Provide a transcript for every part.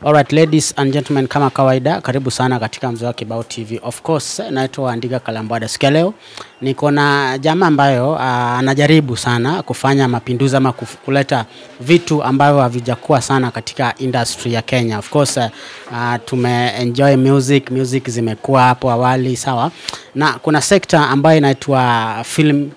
Alright, ladies and gentlemen, kama kawaida, karibu sana katika Mzee wa Kibao TV. Of course, naitwa Andika Kalambwada. Siku ya leo niko na jamaa ambayo uh, anajaribu sana kufanya mapinduzi ama kuleta vitu ambavyo havijakuwa sana katika industry ya Kenya. Of course, uh, tume enjoy music, music zimekuwa hapo awali, sawa, na kuna sekta ambayo inaitwa film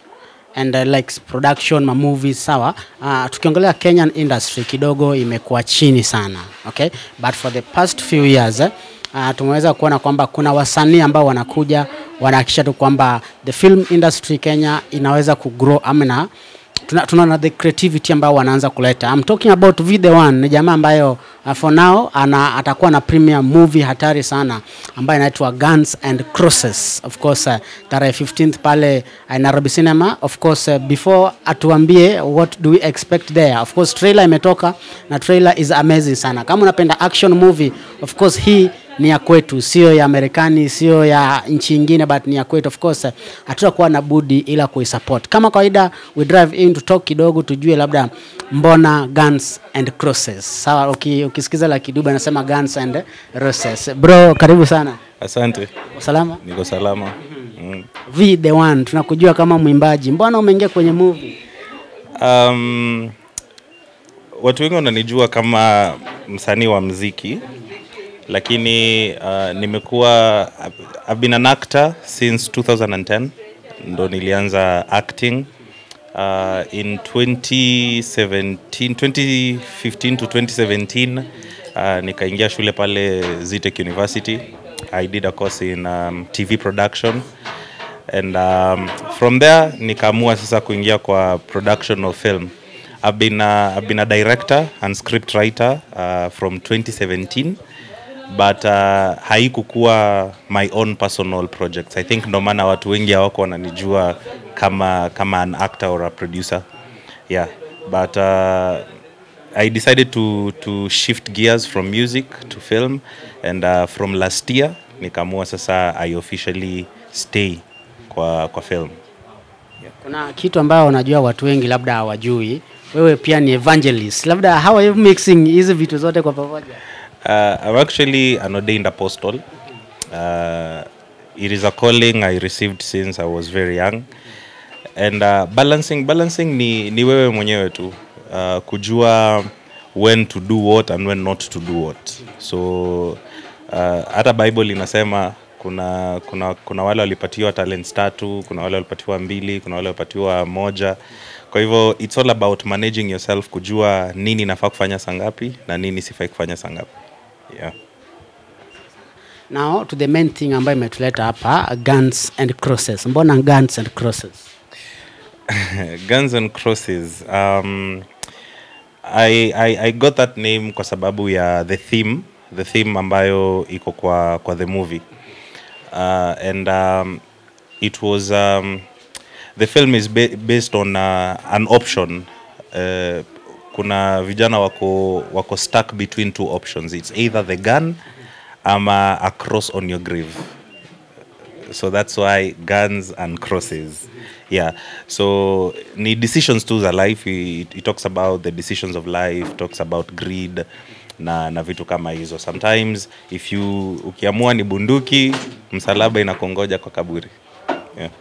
and uh, like production ma movies sawa. Uh, tukiongelea Kenyan industry kidogo imekuwa chini sana okay? But for the past few years eh, uh, tumeweza kuona kwamba kuna wasanii ambao wanakuja wanahakikisha tu kwamba the film industry Kenya inaweza kugrow amna tuna- tunaona the creativity ambao wanaanza kuleta. I'm talking about V the one ni jamaa ambayo uh, for now ana atakuwa na premium movie hatari sana ambayo inaitwa Guns and Crosses. Of course uh, tarehe 15th pale uh, Nairobi Cinema. Of course uh, before atuambie what do we expect there. Of course trailer imetoka na trailer is amazing sana. Kama unapenda action movie of course hii ni ya kwetu, sio ya Marekani, sio ya nchi nyingine, but ni ya kwetu. Of course, eh, hatutakuwa na budi ila kuisupport. Kama kawaida, we drive in to talk kidogo, tujue labda mbona Guns and Crosses. Sawa, uki, ukisikiza la Kiduba anasema Guns and Roses. Bro, karibu sana. Asante, Salama. niko salama. Mm. V the one, tunakujua kama mwimbaji. Mbona umeingia kwenye movie? Um, watu wengi wananijua kama msanii wa mziki lakini uh, nimekuwa I've been an actor since 2010 ndo nilianza acting uh, in 2017 2015 to 2017 uh, nikaingia shule pale Zitech University. I did a course in um, TV production. And um, from there nikaamua sasa kuingia kwa production of film. I've been, a, I've been a director and script writer uh, from 2017 but uh, haikukuwa my own personal projects i think ndo maana watu wengi hawako wananijua kama kama an actor or a producer yeah but uh, i decided to, to shift gears from music to film and uh, from last year nikaamua sasa i officially stay kwa, kwa film yeah. Kuna kitu ambayo wanajua watu wengi labda hawajui. Wewe pia ni evangelist. Labda how are you mixing hizi vitu zote kwa pamoja? Uh, I'm actually an ordained apostle. Uh, it is a calling I received since I was very young. And uh, balancing balancing ni, ni wewe mwenyewe tu uh, kujua when to do what and when not to do what. So uh, hata Bible inasema kuna kuna kuna wale walipatiwa talents tatu, kuna wale walipatiwa mbili, kuna wale walipatiwa moja. Kwa hivyo it's all about managing yourself, kujua nini nafaa kufanya sangapi na nini sifai kufanya saa ngapi. Yeah. Now to the main thing ambayo imetuleta hapa Guns and Crosses. Mbona Guns and Crosses? Guns and Crosses. Um, I, I, I got that name kwa sababu ya the theme, the theme ambayo iko kwa, kwa the movie. Uh, and um, it was um, the film is ba based on uh, an option. Uh, kuna vijana wako, wako stuck between two options. It's either the gun ama a cross on your grave. So that's why guns and crosses. Yeah. So ni decisions to za life. It, it talks about the decisions of life talks about greed na, na vitu kama hizo. Sometimes if you ukiamua ni bunduki msalaba inakongoja kwa kaburi. Yeah.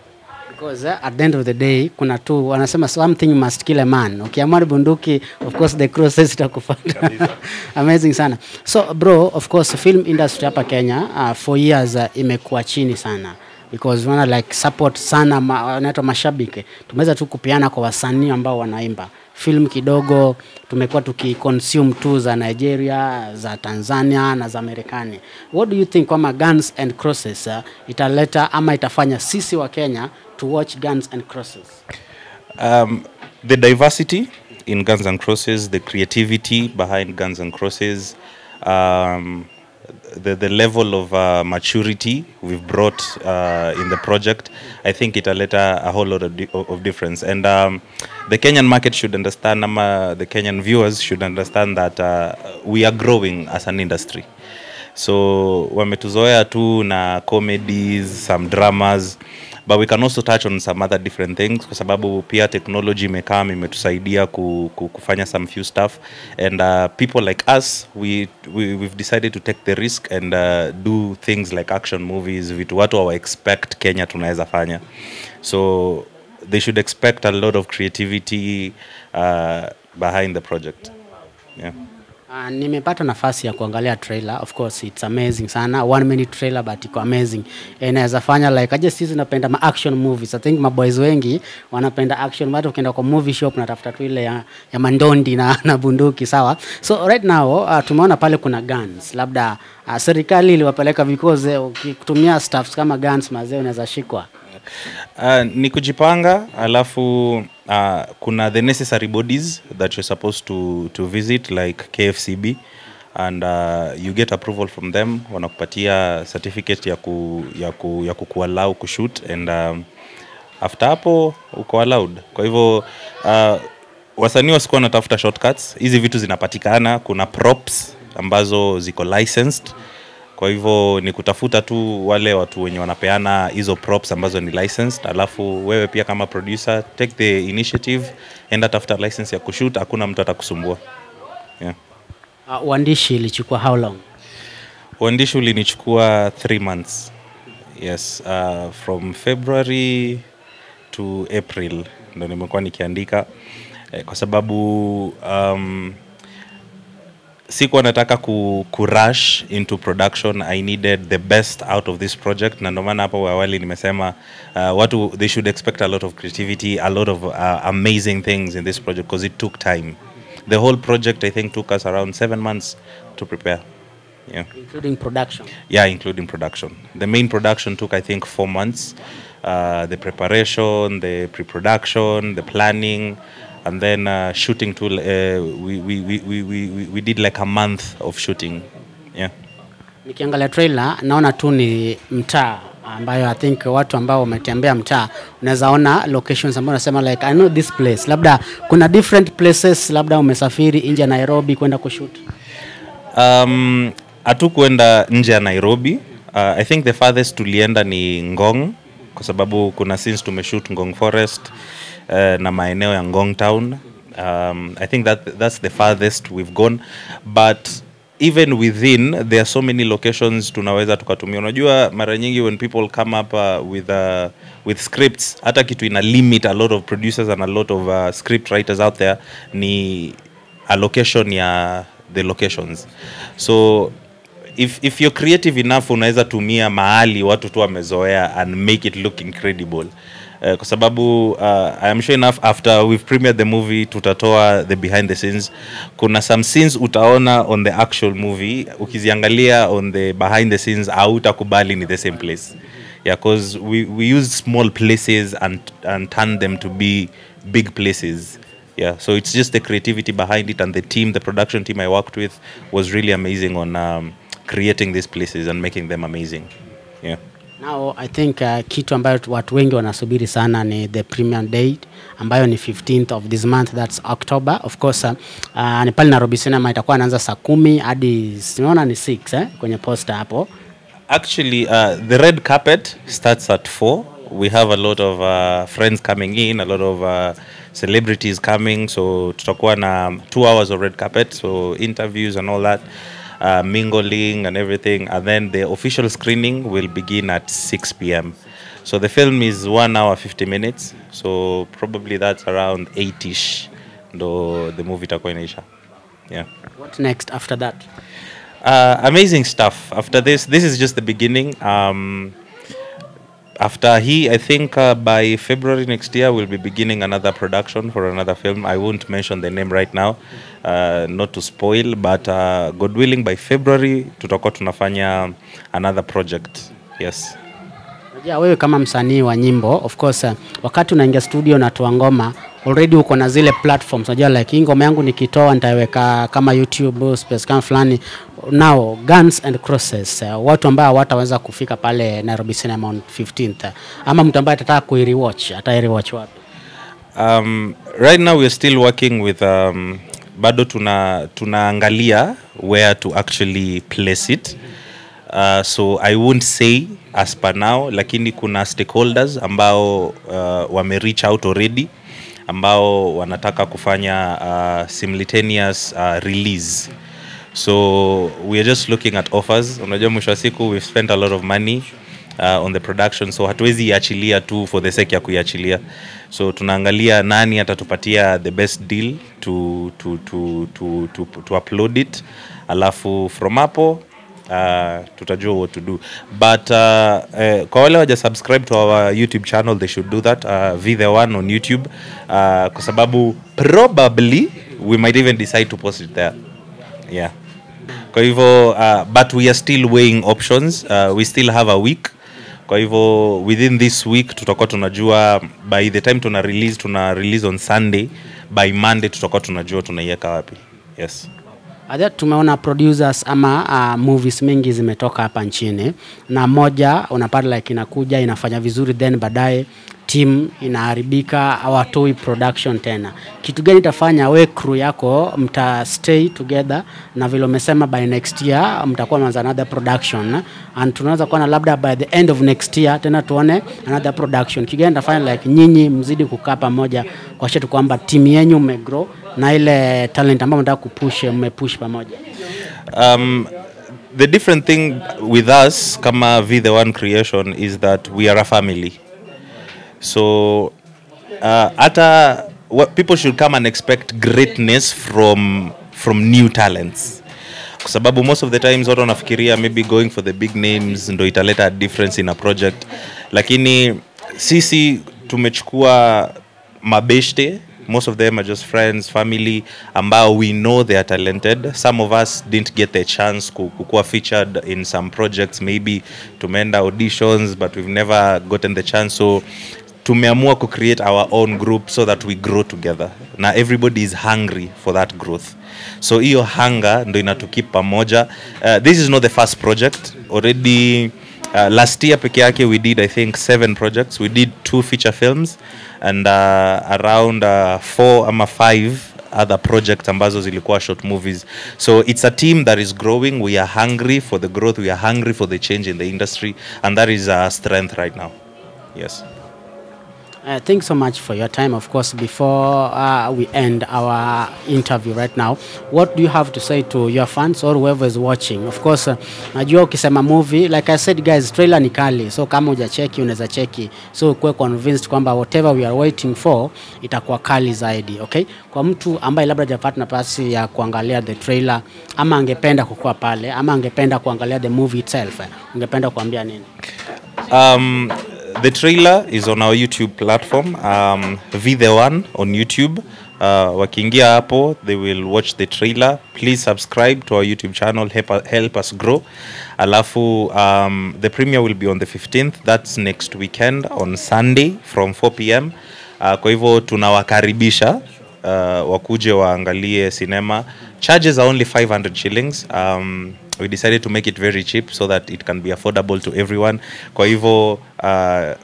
Because uh, at the end of the day kuna tu wanasema something must kill a man. Ukiamua bunduki of course the crosses itakufuata. Amazing sana. So bro, of course film industry hapa Kenya uh, for years uh, imekuwa chini sana because wana like support sana ma, wanaitwa mashabiki. Tumeweza tu kupeana kwa wasanii ambao wanaimba film kidogo tumekuwa tukiconsume tu za Nigeria, za Tanzania na za Marekani. What do you think kwamba Guns and Crosses uh, italeta ama itafanya sisi wa Kenya to watch Guns and Crosses? um, the diversity in Guns and Crosses, the creativity behind Guns and Crosses, um, the, the level of uh, maturity we've brought uh, in the project, I think it'll let a, a whole lot of, di- of difference. And um, the Kenyan market should understand, um, uh, the Kenyan viewers should understand that uh, we are growing as an industry. so wametuzoea tu na comedies some dramas but we can also touch on some other different things kwa sababu pia technology imekam imetusaidia ku, ku, kufanya some few stuff. And uh, people like us we, we, we've decided to take the risk and uh, do things like action movies vitu watu hawa expect kenya tunaweza fanya. So they should expect a lot of creativity uh, behind the project. Yeah. Uh, nimepata nafasi ya kuangalia trailer. Of course it's amazing sana. One minute trailer but iko amazing. Inaweza fanya like aje sisi napenda ma action movies. I think maboys wengi wanapenda action but ukienda kwa movie shop unatafuta tu ile ya, ya mandondi na, na bunduki sawa? So right now uh, tumeona pale kuna guns. Labda uh, serikali iliwapeleka because uh, ukitumia stuffs kama guns mazee unaweza shikwa. Uh, ni kujipanga alafu uh, kuna the necessary bodies that you're supposed to, to visit like kfcb and uh, you get approval from them. Wanakupatia certificate ya ku, ya ku, ya kukualau kushoot and um, after hapo uko allowed. Kwa hivyo uh, wasanii wasikuwa wanatafuta shortcuts. Hizi vitu zinapatikana. Kuna props ambazo ziko licensed kwa hivyo ni kutafuta tu wale watu wenye wanapeana hizo props ambazo ni licensed alafu wewe pia kama producer take the initiative enda tafuta license ya kushoot hakuna mtu atakusumbua. Yeah. uh, uandishi ilichukua how long? Uandishi ulinichukua 3 months. Yes uh, from february to april. Ndo nimekuwa nikiandika eh, kwa sababu um, sikuwa nataka ku, ku rush into production i needed the best out of this project. Na ndio maana hapo awali nimesema uh, watu they should expect a lot of creativity a lot of uh, amazing things in this project because it took time. The whole project i think took us around seven months to prepare. Yeah. Including production. Yeah including production. The main production took i think four months. Uh, the preparation the pre-production the planning and then uh, shooting tool uh, we, we, we, we, we, we did like a month of shooting. Yeah. Nikiangalia trailer naona tu ni mtaa ambayo i think watu ambao wametembea mtaa unaweza ona locations ambayo unasema like i know this place. Labda kuna different places labda umesafiri nje ya nairobi kwenda kushoot. Um, hatukuenda nje ya nairobi. Uh, i think the farthest tulienda ni ngong kwa sababu kuna scenes tumeshoot ngong forest uh, na maeneo ya ngong town. Um, i think that that's the farthest we've gone. But even within there are so many locations tunaweza tukatumia. Unajua mara nyingi when people come up uh, with uh, with scripts hata kitu ina limit a lot of producers and a lot of uh, script writers out there ni allocation ya the locations. So if, if you're creative enough unaweza tumia mahali watu tu wamezoea and make it look incredible Uh, kwa sababu uh, I'm sure enough after we've premiered the movie tutatoa the behind the scenes. Kuna some scenes utaona on the actual movie. Ukiziangalia on the behind the scenes hautakubali ni the same place. Yeah cause we, we use small places and, and turn them to be big places. Yeah so it's just the creativity behind it and the team the production team i worked with was really amazing on um, creating these places and making them amazing. Yeah now i think uh, kitu ambayo watu wengi wanasubiri sana ni the premium date ambayo ni 15th of this month thats october of course uh, uh, ni pale nairobi cinema itakuwa inaanza saa kumi hadi simeona ni 6 eh, kwenye poster hapo Actually, uh, the red carpet starts at 4. We have a lot of uh, friends coming in, a lot of uh, celebrities coming. So tutakuwa na 2 hours of red carpet, so interviews and all that, uh, mingling and everything. And then the official screening will begin at 6 p.m. So the film is one hour 50 minutes. So probably that's around 8ish. Ndo the movie itakuwa inaisha. Yeah. what next after that Uh, amazing stuff. After this, this is just the beginning. Um, after he, I think uh, by February next year, we'll be beginning another production for another film. I won't mention the name right now, uh, not to spoil, but uh, God willing, by February, tutakuwa tunafanya another project. Yes. Unajua wewe kama msanii wa nyimbo of course uh, wakati unaingia studio na toa ngoma already uko na zile platforms. Unajua like hii ngoma yangu nikitoa nitaiweka kama YouTube space kama fulani. Now Guns and Crosses uh, watu ambao hawataweza kufika pale Nairobi Cinema on 15th uh, ama mtu ambaye atataka kuirewatch atairewatch wapi? Um, right now we're still working with um, bado tuna tunaangalia where to actually place it uh, so i won't say as now lakini kuna stakeholders ambao uh, wame reach out already ambao wanataka kufanya uh, simultaneous uh, release. So weare just looking at offers. Unajua mwisho wa siku we've spent a lot of money uh, on the production. So hatuwezi iachilia tu for the sake ya kuiachilia. So tunaangalia nani atatupatia the best deal to, to, to, to, to, to upload it. Alafu from hapo uh, tutajua what to do. But uh, uh, kwa wale waja subscribe to our youtube channel they should do that uh, v the one on youtube uh, kwa sababu probably we might even decide to post it there. Yeah. Kwa hivyo uh, but we are still weighing options uh, we still have a week. Kwa hivyo within this week tutakuwa tunajua by the time tuna release tuna release on sunday by monday tutakuwa tunajua tunaiweka wapi. Yes Adha, tumeona producers ama uh, movies mingi zimetoka hapa nchini. Na moja unapata like inakuja inafanya vizuri then baadaye team inaharibika hawatoi production tena. Kitu gani itafanya we crew yako mta stay together na vile umesema by next year mtakuwa mwanza another production. And tunaweza kuwa na labda by the end of next year tena tuone another production. Kitu gani itafanya like nyinyi mzidi kukaa pamoja shetu kwamba timu yenyu mmegrow na ile talent ambayo mnataka kupush mmepush pamoja? Um, the different thing with us kama v the one creation is that we are a family so uh, hata what people should come and expect greatness from from new talents. Kwa sababu most of the times watu wanafikiria maybe going for the big names ndo italeta a difference in a project. Lakini sisi tumechukua mabeshte most of them are just friends family ambao we know they are talented. Some of us didn't get the chance kukuwa featured in some projects maybe tumeenda auditions but we've never gotten the chance. So tumeamua ku create our own group so that we grow together. Na everybody is hungry for that growth. So hiyo hunger ndo inatukip pamoja. Uh, this is not the first project. Already uh, last year peke yake we did i think seven projects. We did two feature films and uh, around uh, four ama five other projects ambazo zilikuwa short movies. So it's a team that is growing. We are hungry for the growth. We are hungry for the change in the industry. And that is our strength right now. Yes Uh, thanks so much for your time. Of course, before uh, we end our interview right now, what do you have to say to your fans or whoever is watching? Of course, uh, najua ukisema movie, like I said guys, trailer ni kali, so kama hujacheki unaweza cheki, so ukuwe convinced kwamba whatever we are waiting for itakuwa kali zaidi, okay? Kwa mtu ambaye labda hajapata nafasi ya kuangalia the trailer ama angependa kukuwa pale ama angependa kuangalia the movie itself, ungependa kuambia nini? Um, the trailer is on our YouTube platform, um, V the One on YouTube. Uh, wakiingia hapo, they will watch the trailer. Please subscribe to our YouTube channel, help, help us grow. Alafu, um, the premiere will be on the 15th. That's next weekend on Sunday from 4 p.m. Uh, kwa hivyo tunawakaribisha uh, wakuje waangalie cinema. Charges are only 500 shillings. Um, we decided to make it very cheap so that it can be affordable to everyone. Kwa hivyo uh,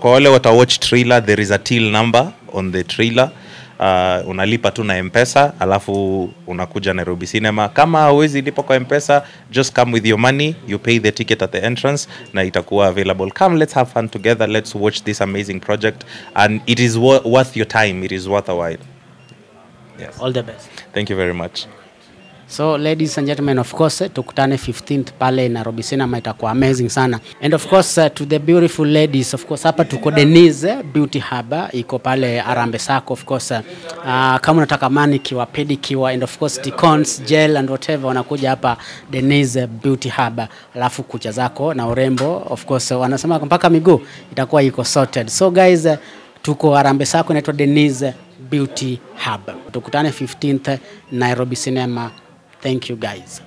kwa wale wata watch trailer there is a till number on the trailer. Uh, unalipa tu na mpesa alafu unakuja nairobi cinema. Kama hauwezi lipa kwa mpesa just come with your money you pay the ticket at the entrance na itakuwa available. Come let's have fun together let's watch this amazing project. And it is worth your time it is worth a while. Yes. All the best. thank you very much So ladies and gentlemen, of course eh, tukutane 15th pale Nairobi Cinema, itakuwa amazing sana. And of course uh, to the beautiful ladies, of course hapa tuko Denise eh, Beauty Hub iko pale Arambe Sako of course. Uh, kama unataka manicure, pedicure and of course ticons, gel and whatever wanakuja hapa Denise Beauty Hub. Alafu kucha zako na urembo of course wanasema mpaka miguu itakuwa iko sorted. So guys uh, tuko Arambe Sako inaitwa Denise Beauty Hub. Tukutane 15th Nairobi Cinema. Thank you guys.